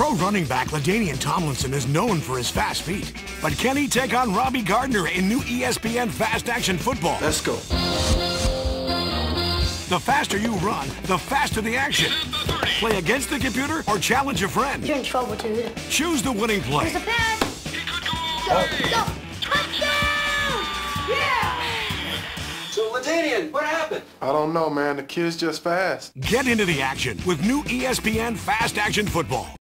Pro running back LaDainian Tomlinson is known for his fast feet. But can he take on Robbie Gardner in new ESPN Fast Action Football? Let's go. The faster you run, the faster the action. Play against the computer or challenge a friend. You're in trouble, dude. Choose the winning play. There's a pass. Go, go. Touchdown! Yeah! So, LaDainian, what happened? I don't know, man. The kid's just fast. Get into the action with new ESPN Fast Action Football.